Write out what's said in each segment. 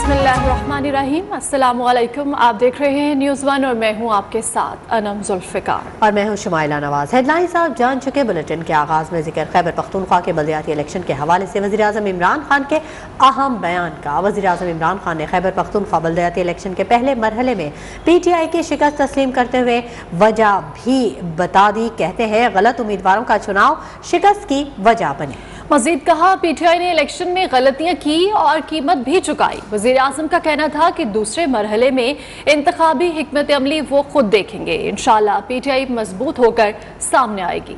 बिस्मिल्लाहिर्रहमानिर्रहीम। अस्सलाम आप देख रहे हैं न्यूज़ वन और मैं हूँ आपके साथ अनम जुल्फ़िकार। और मैं हूँ शुमाइला नवाज़। हेडलाइंस आप जान चुके बुलेटिन के आगाज़ में ज़िक्र, खैबर पख्तूनख्वा के बलदियाती इलेक्शन के हवाले से। वजी अजम इमरान खान के अहम बयान का। वजी अजम इमरान खान ने खैबर पख्तूनख्वा बलदियाती इलेक्शन के पहले मरहले में पी टी आई की शिकस्त तस्लीम करते हुए वजह भी बता दी। कहते हैं, गलत उम्मीदवारों का चुनाव शिकस्त की वजह बने। मजीद कहा, पीटीआई ने इलेक्शन में गलतियाँ की और कीमत भी चुकाई। वज़ीर आज़म का कहना था कि दूसरे मरहले में इंतबी हमत अमली वो खुद देखेंगे। इनशाला पीटीआई मज़बूत होकर सामने आएगी।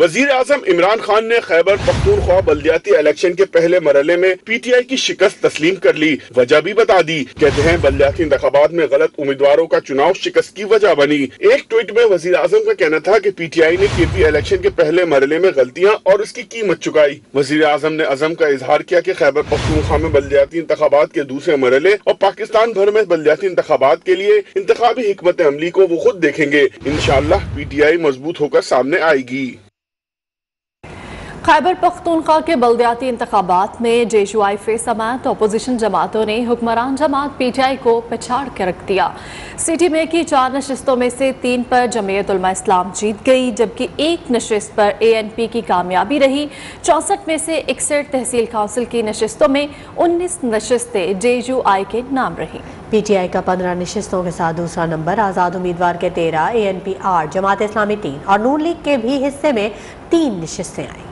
वज़ीर आज़म इमरान खान ने खैबर पख्तूनख्वा बल्दियाती इलेक्शन के पहले मरहले में पी टी आई की शिकस्त तस्लीम कर ली। वजह भी बता दी। कहते हैं, बल्दियाती इंतबात में गलत उम्मीदवारों का चुनाव शिकस्त की वजह बनी। एक ट्वीट में वज़ीर आज़म का कहना था की पी टी आई ने के पी इलेक्शन के पहले मरहले में गलतियाँ और उसकी कीमत चुकाई। वज़ीर आज़म ने अजम का इजहार किया की खैबर पख्तूनख्वा में बल्दियाती इंतबात के दूसरे मरहले और पाकिस्तान भर में बल्दियाती इंतबात के लिए इंतबी हमत अमली को वो खुद देखेंगे। इनशाला पी टी आई मज़बूत होकर सामने आएगी। खैबर पख्तूनख्वा के बलदियाती इंतबात में जे यू आई फे समात अपोजिशन जमातों ने हुक्मरान जमात पी टी आई को पछाड़ के रख दिया। सिटी में की चार नशस्तों में से तीन पर जमीयत इस्लाम जीत गई, जबकि एक नशस्त पर ए एन पी की कामयाबी रही। चौंसठ में से इकसठ तहसील काउंसिल की नशस्तों में उन्नीस नशस्तें जे यू आई के नाम रही। पी टी आई का पंद्रह नशस्तों के साथ दूसरा नंबर, आज़ाद उम्मीदवार के तेरह ए एन पी आठ, जमात इस्लामी तीन और नून लीग के भी हिस्से में तीन नशस्तें आई।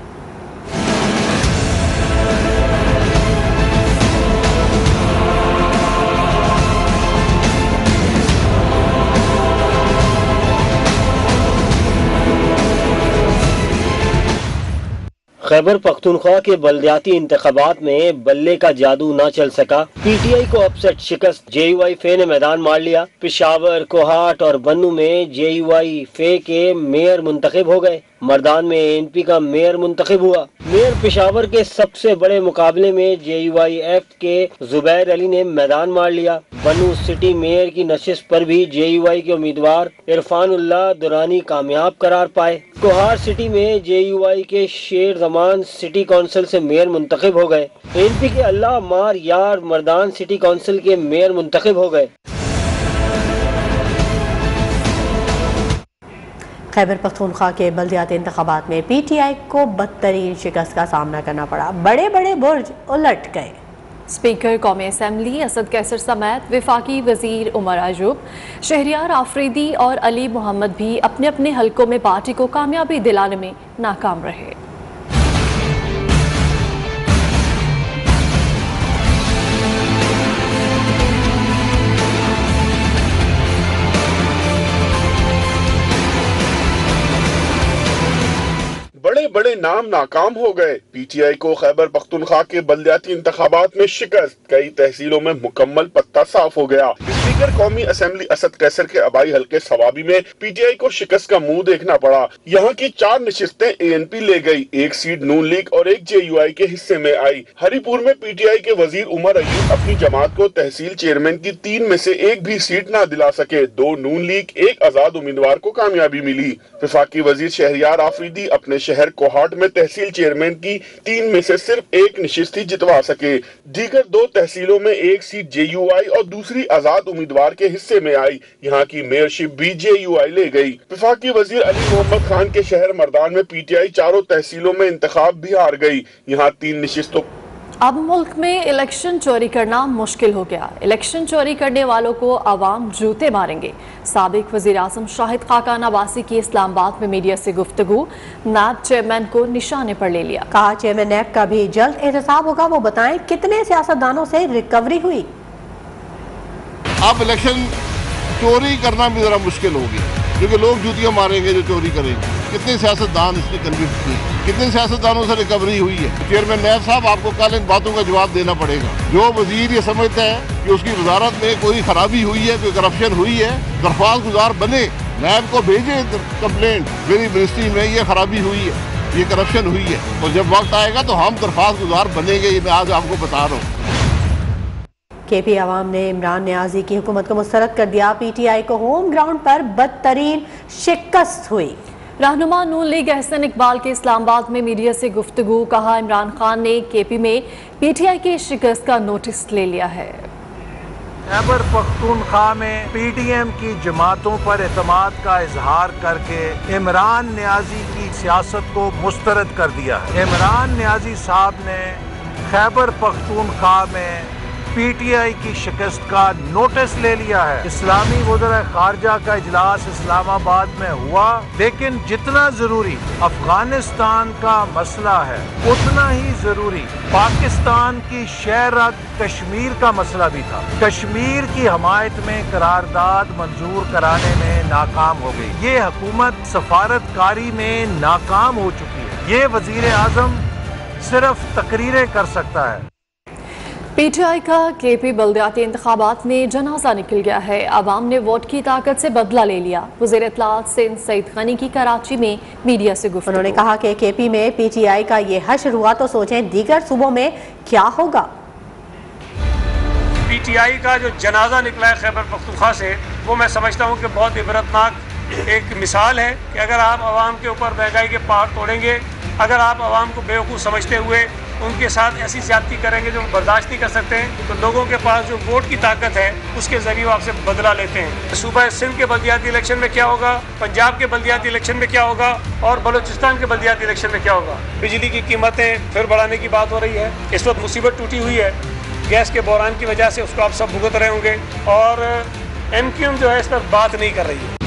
खैबर पख्तूनख्वा के बलदियाती इंतबात में बल्ले का जादू न चल सका। पी टी आई को अपसेट शिकस्त जे यू आई फे ने मैदान मार लिया। पिशावर, कोहाट और बन्नू में जे यू आई फे के मेयर मुंतखब हो गए। मरदान में एनपी का मेयर मुंतखब हुआ। मेयर पिशावर के सबसे बड़े मुकाबले में जे यू आई एफ़ के जुबैर अली ने मैदान मार लिया। बनू सिटी मेयर की नशिश पर भी जे यू आई के उम्मीदवार इरफान उल्ला दुरानी कामयाब करार पाए। कोहार सिटी में जे यू आई के शेर जमान सिटी काउंसिल से मेयर मुंतखब हो गए। एन पी के अल्लाह मार यार मरदान सिटी काउंसिल के मेयर मुंतखब हो गए। खैबर पख्तूनख्वा के बल्दियाती इंतबात में पी टी आई को बदतरीन शिकस्त का सामना करना पड़ा। बड़े बड़े बुर्ज उलट गए। स्पीकर, कौमी असम्बली, असद कैसर समेत विफाकी वज़ीर उमर आजूब शहरियार आफरीदी और अली मोहम्मद भी अपने अपने हलकों में पार्टी को कामयाबी दिलाने में नाकाम रहे। बड़े नाम नाकाम हो गए। पीटीआई को खैबर पख्तूनख्वा के बल्दियाती इंतबात में शिकस्त। कई तहसीलों में मुकम्मल पत्ता साफ़ हो गया। स्पीकर कौमी असम्बली असद कैसर के आबाई हल्के सवाबी में पीटीआई को शिकस्त का मुँह देखना पड़ा। यहाँ की चार नशस्तें एएनपी ले गई एक सीट नून लीग और एक जेयूआई के हिस्से में आई। हरिपुर में पीटीआई के वज़ीर उमर अयूब अपनी जमात को तहसील चेयरमैन की तीन में से एक भी सीट न दिला सके। दो नून लीग, एक आज़ाद उम्मीदवार को कामयाबी मिली। विफाकी वज़ीर शहरियार आफरीदी अपने शहर कोहाट में तहसील चेयरमैन की तीन में से सिर्फ़ एक निशिस्ती जितवा सके। दीगर दो तहसीलों में एक सीट जेयूआई और दूसरी आज़ाद उम्मीदवार के हिस्से में आई। यहाँ की मेयरशिप भी जेयूआई ले गई। विफाकी वज़ीर अली मोहम्मद खान के शहर मरदान में पीटीआई चारों तहसीलों में इंतखाब भी हार गई। यहाँ तीन निशिस्तों अब मुल्क में इलेक्शन चोरी करना मुश्किल हो गया। इलेक्शन चोरी करने वालों को आवाम जूते मारेंगे। सबक वजी अजम शाहिद खाकान अबासी की इस्लामाबाद में मीडिया से गुफ्तु नैब चेयरमैन को निशाने पर ले लिया। कहा चेयरमैन नैब का भी जल्द एहतसाब होगा। वो बताएँ कितने सियासतदानों से रिकवरी हुई? अब इलेक्शन चोरी करना भी जरा मुश्किल होगी। क्योंकि लोग जूतियाँ मारेंगे जो चोरी करेंगे। कितने सियासतदान इसने कन्विक्ट किए। कितने सियासतदानों से रिकवरी हुई है। चेयरमैन नैब साहब, आपको कल इन बातों का जवाब देना पड़ेगा। जो वज़ीर ये समझता है कि उसकी वजारत में कोई खराबी हुई है, कोई करप्शन हुई है, दरख्वास्त गुजार बने नैब को भेजे कंप्लेंट मेरी मिनिस्ट्री में ये खराबी हुई है, ये करप्शन हुई है। और जब वक्त आएगा तो हम दरख्वास्त गुजार बनेंगे, ये मैं आज आपको बता रहा हूँ। के पी आवाम ने इमरान न्याजी की हुकूमत को मुस्तरद कर दिया। पी टी आई को होम ग्राउंड पर बदतरीन शिकस्त हुई। रहनुमा नून लीग एहसन इकबाल के इस्लामाबाद में मीडिया से गुफ्तगु कहा इमरान खान ने के पी में पी टी आई की शिकस्त का नोटिस ले लिया है। खैबर पख्तूनख्वा में पी टी एम की जमातों पर अतमाद का इजहार करके इमरान न्याजी की सियासत को मुस्तरद कर दिया है। इमरान न्याजी साहब ने खैबर पख्तूनख्वा में पीटीआई की शिकस्त का नोटिस ले लिया है। इस्लामी वजर खारजा का इजलास इस्लामाबाद में हुआ, लेकिन जितना ज़रूरी अफ़गानिस्तान का मसला है, उतना ही ज़रूरी पाकिस्तान की शहर कश्मीर का मसला भी था। कश्मीर की हमायत में करारदाद मंजूर कराने में नाकाम हो गई। ये हुकूमत सफारतकारी में नाकाम हो चुकी है। ये वज़ीर आज़म सिर्फ़ तकरीरें कर सकता है। पीटीआई का केपी बल्दियाती इंतबात में जनाजा निकल गया है। आवाम ने वोट की ताकत से बदला ले लिया। वज़ीर इतलात सिंध सईद गनी की कराची में मीडिया से गुफ्त उन्होंने कहा कि के पी में पी टी आई का ये हशर हुआ तो सोचें दीगर सूबों में क्या होगा? पी टी आई का जो जनाजा निकला है खैबर पख्तूनख्वा से वो मैं समझता हूँ कि बहुत इबरतनाक एक मिसाल है कि अगर आप आवाम के ऊपर महँगाई के पहाड़ तोड़ेंगे अगर आप आवाम को बेवकूफ़ समझते हुए उनके साथ ऐसी ज्यादती करेंगे जो बर्दाश्त नहीं कर सकते हैं तो लोगों के पास जो वोट की ताकत है, उसके ज़रिए वो आपसे बदला लेते हैं। सूबा सिंध के बल्दियाती इलेक्शन में क्या होगा, पंजाब के बल्दियाती इलेक्शन में क्या होगा, और बलोचिस्तान के बल्दियाती इलेक्शन में क्या होगा? बिजली की कीमतें फिर बढ़ाने की बात हो रही है, इस वक्त मुसीबत टूटी हुई है। गैस के बहरान की वजह से उसको आप सब भुगत रहे होंगे, और एम जो है इस पर बात नहीं कर रही है।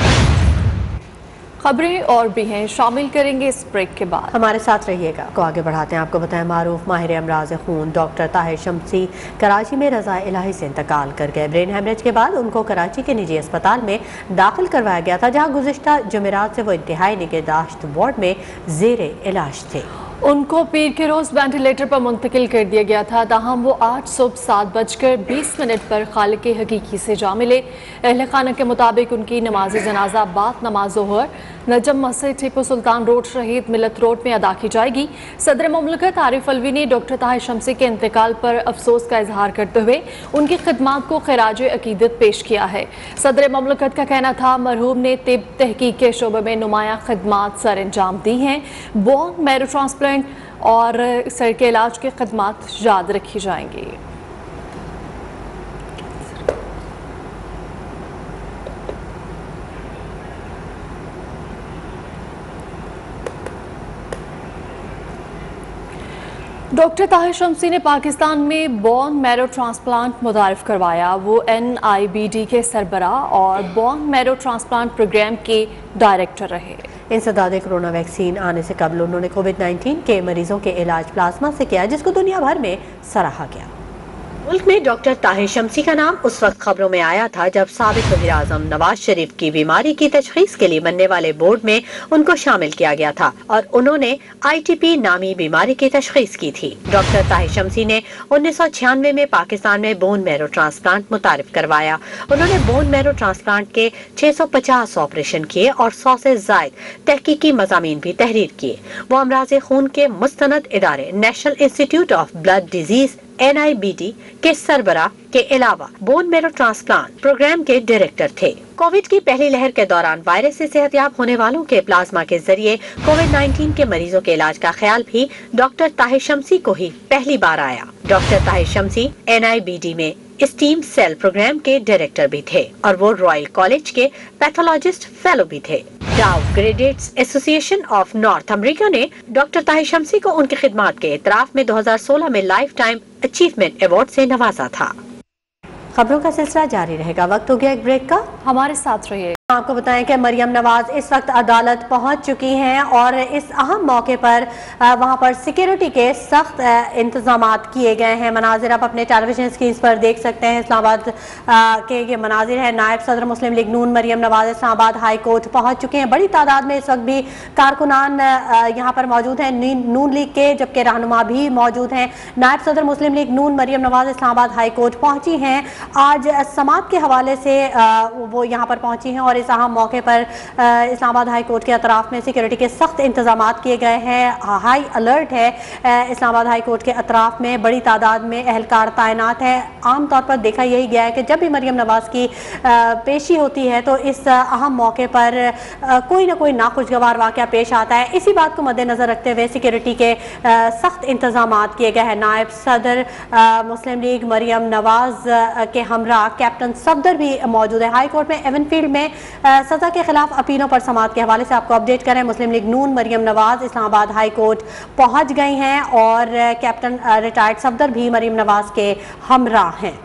खबरें और भी हैं, शामिल करेंगे इस ब्रेक के बाद। हमारे साथ रहिएगा। को आगे बढ़ाते हैं। आपको बताएँ, मारूफ, माहिर अमराज खून, डॉक्टर ताहिर शमसी कराची में रजा इलाही से इंतकाल कर गए। ब्रेन हेमरेज के बाद उनको कराची के निजी अस्पताल में दाखिल करवाया गया था, जहाँ गुजशत जमेरात से वो इंतहाई निगहदाश्त वार्ड में जेर इलाज थे। उनको पीर के रोज वेंटिलेटर पर मुंतकिल कर दिया गया था। तहम वो आठ सुबह सात बजकर बीस मिनट पर खाल के हकीकी से जा मिले। अहल खाना के मुताबिक उनकी नमाज़ जनाजा बाद नमाज़ नजम मस्जिद टीपू सुल्तान रोड शहीद मिलत रोड में अदा की जाएगी। सदर ममलकत आरिफ अलवी ने डॉक्टर ताहिर शमसी के इंतकाल पर अफसोस का इजहार करते हुए उनकी खदमात को खराज अकीदत पेश किया है। सदर ममलकत का कहना था, मरहूम ने तिब तहकीक के शोबे में नुमाया खदमात सर अंजाम दी हैं। बोन, मैरो ट्रांसप्लांट और सर के इलाज की खदमात याद रखी जाएँगी। डॉक्टर ताहिर शमसी ने पाकिस्तान में बॉन मैरो ट्रांसप्लांट मुदारफ़ करवाया। वो एन आई बी डी के सरबरा और बॉन मैरो ट्रांसप्लांट प्रोग्राम के डायरेक्टर रहे। इंसदाद कोरोना वैक्सीन आने से कबल उन्होंने कोविड 19 के मरीजों के इलाज प्लाज्मा से किया, जिसको दुनिया भर में सराहा गया। मुल्क में डॉक्टर ताहिर शमसी का नाम उस वक्त खबरों में आया था जब सबक वजी अजम नवाज़ शरीफ की बीमारी की तशखीस के लिए बनने वाले बोर्ड में उनको शामिल किया गया था और उन्होंने आई टी पी नामी बीमारी की तशखीस की थी। डॉक्टर ताहिर शमसी ने उन्नीस सौ छियानवे में पाकिस्तान में बोन मैरो ट्रांसप्लांट मुतारफ करवाया। उन्होंने बोन मैरो ट्रांसप्लांट के छह सौ पचास ऑपरेशन किए और सौ से जायद तहकीकी मजामी भी तहरीर किए। वो अमराज खून के मुस्तनद इदारे, National Institute of Blood Disease N के सरबरा के अलावा बोन मेरो ट्रांसप्लांट प्रोग्राम के डायरेक्टर थे। कोविड की पहली लहर के दौरान वायरस से सेहतियाब होने वालों के प्लाज्मा के ज़रिए कोविड 19 के मरीजों के इलाज का ख्याल भी डॉक्टर ताहिर शमसी को ही पहली बार आया। डॉक्टर ताहिर शमसी एन में स्टीम सेल प्रोग्राम के डायरेक्टर भी थे और वो रॉयल कॉलेज के पैथोलॉजिस्ट फेलो भी थे। Dow graduates association of North America ने डॉक्टर ताहिर शमसी को उनकी खिदमत के इतराफ में 2016 में लाइफ टाइम अचीवमेंट अवार्ड से नवाजा था। खबरों का सिलसिला जारी रहेगा। वक्त हो गया एक ब्रेक का। हमारे साथ रहिए। आपको बताएँ कि मरियम नवाज़ इस वक्त अदालत पहुँच चुकी हैं और इस अहम मौके पर वहाँ पर सिक्योरिटी के सख्त इंतज़ाम किए गए हैं। मनाजिर, आप अपने टेलीविज़न स्क्रीन पर देख सकते हैं इस्लामाबाद के ये मनाजिर है। नायब सदर मुस्लिम लीग नून मरियम नवाज़ इस्लामाबाद हाई कोर्ट पहुँच चुके हैं। बड़ी तादाद में इस वक्त भी कारकुनान यहाँ पर मौजूद हैं। नून लीग के, जबकि रहनुमा भी मौजूद हैं। नायब सदर मुस्लिम लीग नून मरियम नवाज़ इस्लामाबाद हाई कोर्ट पहुँची हैं। आज समात के हवाले से वो यहाँ पर पहुँची हैं और इस अहम मौके पर इस्लामाबाद हाई कोर्ट के अतराफ में सिक्योरिटी के सख्त इंतज़ाम किए गए हैं। हाई अलर्ट है इस्लामाबाद हाई कोर्ट के अतराफ में बड़ी तादाद में अहलकार तैनात है। आमतौर पर देखा यही गया है कि जब भी मरियम नवाज़ की पेशी होती है तो इस अहम मौके पर कोई ना कोई नाखुशगवार वाक़ पेश आता है। इसी बात को मद्देनज़र रखते हुए सिक्योरिटी के सख्त इंतज़ाम किए गए हैं। नायब सदर मुस्लिम लीग मरियम नवाज़ के हमरा कैप्टन सफदर भी मौजूद है। हाई कोर्ट में एवनफील्ड में सजा के खिलाफ अपीलों पर समात के हवाले से आपको अपडेट करें। मुस्लिम लीग नून मरियम नवाज़ इस्लामाबाद हाई कोर्ट पहुँच गई हैं और कैप्टन रिटायर्ड सफदर भी मरियम नवाज़ के हमरा हैं।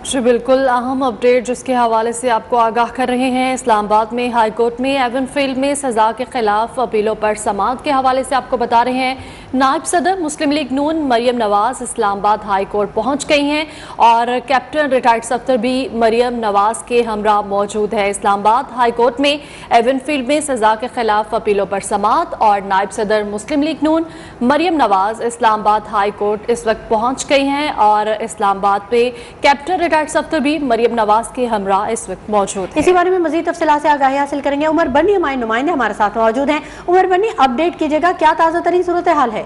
जी, बिल्कुल अहम अपडेट जिसके हवाले से आपको आगाह कर रहे हैं। इस्लामाबाद में हाई कोर्ट में एवन फ़ील्ड में सजा के खिलाफ अपीलों पर समात के हवाले से आपको बता रहे हैं। नायब सदर मुस्लिम लीग नून मरियम नवाज़ इस्लामाबाद हाई कोर्ट पहुँच गई हैं और कैप्टन रिटायर्ड सफ्तर भी मरियम नवाज़ के हमरा मौजूद है। इस्लामाबाद हाई कोर्ट में एवन फ़ील्ड में सजा के खिलाफ अपीलों पर समात और नायब सदर मुस्लिम लीग नून मरियम नवाज़ इस्लामाबाद हाई कोर्ट इस वक्त पहुँच गई हैं और इस्लामाबाद पे कैप्टन रिटायर्ड सफ्तर भी मरियम नवाज़ के हमरा इस वक्त मौजूद इसी बारे में मजीद तफसला से आगाही हासिल करेंगे। उमर बनी हमारे नुमाइंदे हमारे साथ मौजूद हैं। उमर बनी अपडेट कीजिएगा, क्या ताज़ा तरीन सूरत हाल है?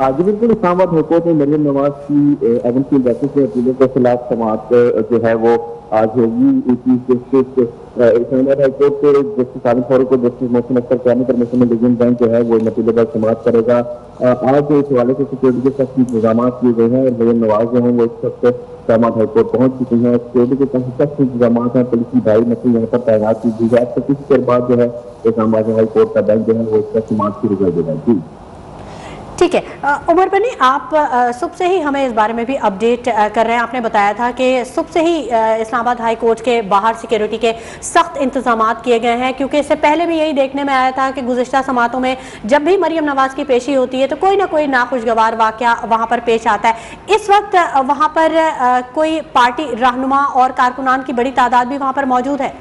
जी बिल्कुल इस्लामाबाद हुकूमत में मरियम नवाज़ की की बैठक के अपीलों के खिलाफ समात जो है वो आज होगी chief justice Islamabad high court के जस्टिस आलम फारूक को जस्टिस मोहसिन अख्तर कैनी परमिशन डिवीज़न बेंच जो है वो नतीजे पर समात करेगा। आज इस हवाले से सिक्योरिटी के सख्त इंतज़ाम किए गए हैं मरियम नवाज़ जो है वो इस वक्त इस्लामाबाद हाईकोर्ट पहुँच चुकी हैं। सिक्योरिटी के सख्त इंतज़ाम हैं, पुलिस की ढाई नकली यहाँ पर तैनात की है। अब तक कुछ देर बाद जो है इस्लामाबाद हाईकोर्ट का बेंच जो है वो इसका समात शुरू कर देगा जी। ठीक है उमर बनी, आप सुबह से ही हमें इस बारे में भी अपडेट कर रहे हैं। आपने बताया था कि सुबह से ही इस्लामाबाद हाई कोर्ट के बाहर सिक्योरिटी के सख्त इंतज़ाम किए गए हैं, क्योंकि इससे पहले भी यही देखने में आया था कि गुजशत समातों में जब भी मरियम नवाज़ की पेशी होती है तो कोई ना कोई नाखुशगवार वाक़ वहाँ पर पेश आता है। इस वक्त वहाँ पर कोई पार्टी, रहनुमा और कारकुनान की बड़ी तादाद भी वहाँ पर मौजूद है?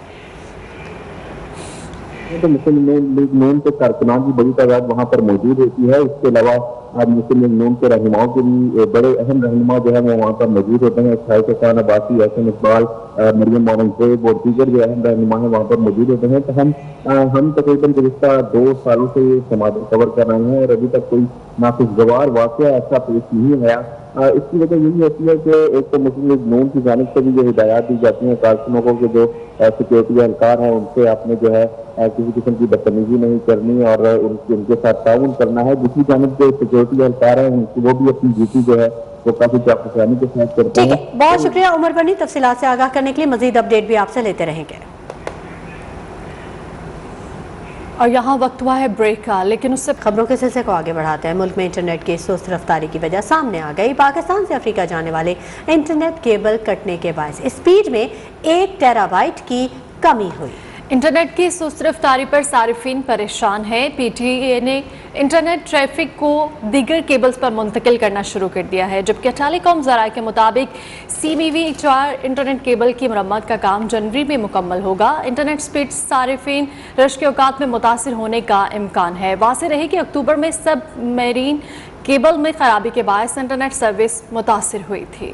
तो मुस्लिम लीग नून के कारकुनान की बड़ी तादाद वहाँ पर मौजूद होती है। इसके अलावा मुस्लिम लीग नून के रहनुमाओं के भी बड़े अहम रहनुमा जो है, वो वहाँ पर मौजूद होते हैं। शाह खान, अब्बासी एहसन इकबाल मरियम मोहम्मद जैब और दीगर जो अहम रहनुमा है, वहाँ पर मौजूद होते हैं। तो हम हम तकरीबन गुजशत दो सालों से ये समाज कवर कर रहे हैं और अभी तक कोई नाखुशगवार वाक़ ऐसा पेश नहीं आया। इसकी वजह यही होती है कि एक तो मुस्लिम लीग नून की जानब से भी जो हिदायत दी जाती हैं कारकुनों को कि जो सिक्योरिटी एहलकार हैं उनसे आपने जो है किसी किस्म की बदतमीजी नहीं करनी और उनके उनके साथ ताउन करना है। दूसरी जानब जो सिक्योरिटी एहलकार हैं वो भी अपनी ड्यूटी जो है वो काफ़ी चाकसानी के साथ करते हैं बहुत शुक्रिया उमर बनी तफसीत से आगाह करने के लिए। मजीद अपडेट भी आपसे लेते रहेंगे और यहाँ वक्त हुआ है ब्रेक का, लेकिन उससे खबरों के सिलसिले को आगे बढ़ाते हैं। मुल्क में इंटरनेट की सुस्त रफ्तारी की वजह सामने आ गई। पाकिस्तान से अफ्रीका जाने वाले इंटरनेट केबल कटने के बायस। स्पीड में एक टेराबाइट की कमी हुई। इंटरनेट की सुस्त रफ्तारी पर सार्फिन परेशान है। पीटीए ने इंटरनेट ट्रैफ़िक को दीगर केबल्स पर मुंतकिल करना शुरू कर दिया है, जबकि टेलीकॉम जराये के मुताबिक सी बी वी चार इंटरनेट केबल की मरम्मत का काम जनवरी में मुकम्मल होगा। इंटरनेट स्पीड सार्फिन रश के अवकात में मुतासर होने का इम्कान है। वाज रहे कि अक्टूबर में सब मेरीन केबल में खराबी के बायस इंटरनेट सर्विस मुतासर हुई थी।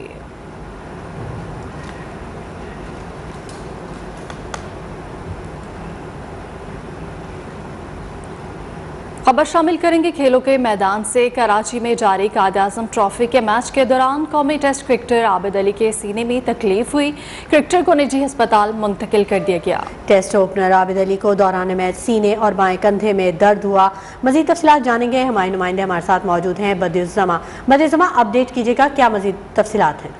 खबर शामिल करेंगे खेलों के मैदान से। कराची में जारी काद आज़म ट्रॉफी के मैच के दौरान कौमी टेस्ट क्रिकेटर आबिद अली के सीने में तकलीफ़ हुई। क्रिकेटर को निजी अस्पताल मुंतकिल कर दिया गया। टेस्ट ओपनर आबिद अली को दौरान मैच सीने और बाएँ कंधे में दर्द हुआ। मजीद तफसलत जानेंगे। हमारे नुमाइंदे हमारे साथ मौजूद हैं बदुजमा बदुजमा अपडेट कीजिएगा क्या मजीद तफसीत हैं?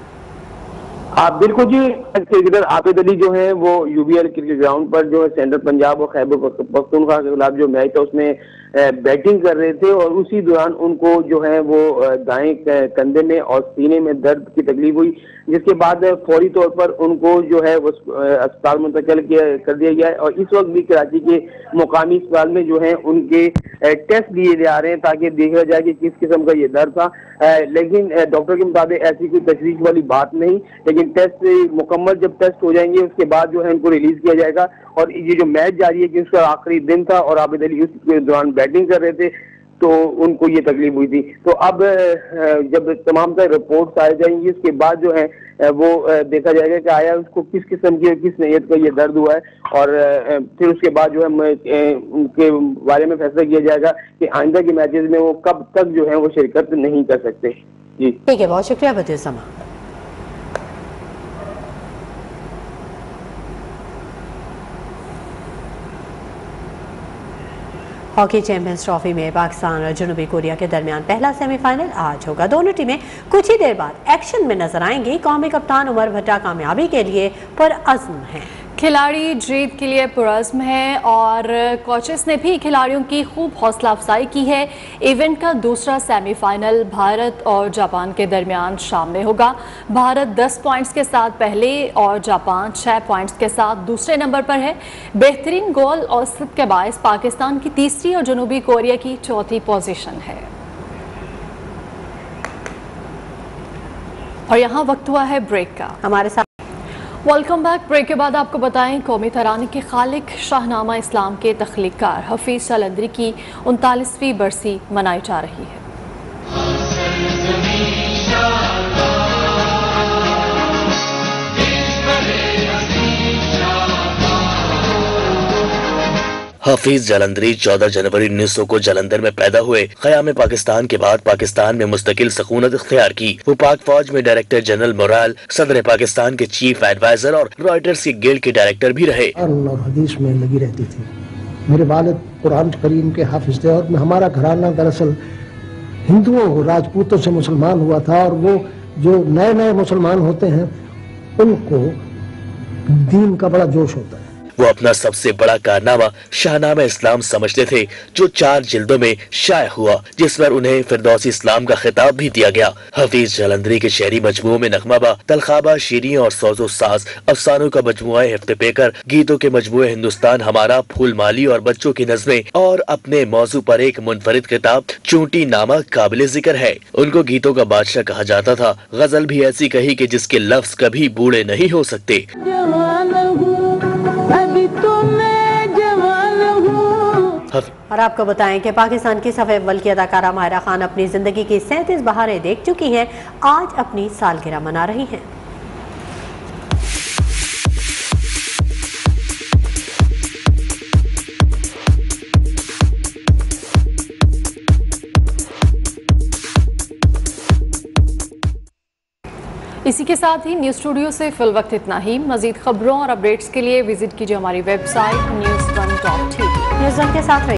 आप बिल्कुल जी क्रिकेटर आबिद अली जो है वो यूबीएल क्रिकेट ग्राउंड पर जो है सेंट्रल पंजाब और खैबर पख्तूनख्वा के खिलाफ जो मैच था उसमें बैटिंग कर रहे थे और उसी दौरान उनको जो है वो दाएँ कंधे में और सीने में दर्द की तकलीफ़ हुई। जिसके बाद फौरी तौर पर उनको जो है वो अस्पताल मुंतकिल कर दिया गया है और इस वक्त भी कराची के मुकामी अस्पताल में जो है उनके टेस्ट लिए जा रहे हैं ताकि देखा जाए कि किस किस्म का ये दर्द था। लेकिन डॉक्टर के मुताबिक ऐसी कोई तशवीश वाली बात नहीं, लेकिन टेस्ट मुकम्मल जब टेस्ट हो जाएँगे, उसके बाद जो है उनको रिलीज़ किया जाएगा। और ये जो मैच जारी है कि उसका आखिरी दिन था और आबिद अली उस दौरान बैटिंग कर रहे थे तो उनको ये तकलीफ़ हुई थी। तो अब जब तमाम तरह रिपोर्ट आ जाएँगी उसके बाद जो है वो देखा जाएगा कि आया उसको किस किस्म की, किस नीयत का ये दर्द हुआ है। और फिर उसके बाद जो है उनके बारे में फैसला किया जाएगा कि आइंदा के मैचेस में वो कब तक जो है, वो शिरकत नहीं कर सकते। जी। ठीक है, बहुत शुक्रिया बदर समा। हॉकी चैंपियंस ट्रॉफी में पाकिस्तान और जनूबी कोरिया के दरमियान पहला सेमीफाइनल आज होगा। दोनों टीमें कुछ ही देर बाद एक्शन में नज़र आएँगी। कौमी कप्तान उमर भट्टा कामयाबी के लिए पर अज़म हैं। खिलाड़ी जीत के लिए पुरज़म है और कोचेस ने भी खिलाड़ियों की खूब हौसला अफजाई की है। इवेंट का दूसरा सेमीफाइनल भारत और जापान के दरमियान शाम में होगा। भारत 10 पॉइंट्स के साथ पहले और जापान 6 पॉइंट्स के साथ दूसरे नंबर पर है। बेहतरीन गोल औसत के बायस पाकिस्तान की तीसरी और जनूबी कोरिया की चौथी पोजीशन है। और यहाँ वक्त हुआ है ब्रेक का। हमारे साथ वेलकम बैक ब्रेक के बाद आपको बताएँ, कौमी तरानी के खालिक शाहनामा इस्लाम के तख्लीकार हफीज़ सलंदरी की उनतालीसवीं बरसी मनाई जा रही है। हफीज जलंधरी 14 जनवरी 1900 को जलंधर में पैदा हुए। क़याम पाकिस्तान के बाद पाकिस्तान में मुस्तकिल सकूनत इख्तियार की। वो पाक फौज में डायरेक्टर जनरल मोराल, सदर पाकिस्तान के चीफ एडवाइजर और रॉयटर्स की गिल्ड के डायरेक्टर भी रहे। में लगी रहती थी। मेरे वालिद कुरान करीम के हाफिज थे और हमारा घराना दरअसल हिंदुओं राजपूतों से मुसलमान हुआ था और वो जो नए नए मुसलमान होते हैं, उनको दीन का बड़ा जोश होता है। वो अपना सबसे बड़ा कारनामा शाहनामा इस्लाम समझते थे, जो चार जिल्दों में शाये हुआ, जिस पर उन्हें फिरदौसी इस्लाम का खिताब भी दिया गया। हफीज जलंधरी के शहरी मजमुओं में नकमाबा तलखाबा शीरी और सोजो सास अफसानों का मजमुआ हिफ्त पेकर, गीतों के मजमु हिंदुस्तान, हमारा फूल माली और बच्चों की नजमें, और अपने मौजू पर एक मुनफरद किताब चूंटी नामा काबिल ज़िक्र है। उनको गीतों का बादशाह कहा जाता था, गज़ल भी ऐसी कही की जिसके लफ्ज कभी बूढ़े नहीं हो सकते। और आपको बताएँ कि पाकिस्तान की सफ़ेद अव्वल की अदाकारा माहिरा खान अपनी ज़िंदगी की सैंतीस बहारें देख चुकी हैं, आज अपनी सालगिरह मना रही हैं। इसी के साथ ही न्यूज़ स्टूडियो से फिल वक्त इतना ही। मजीद खबरों और अपडेट्स के लिए विज़िट कीजिए हमारी website News One dot News One के साथ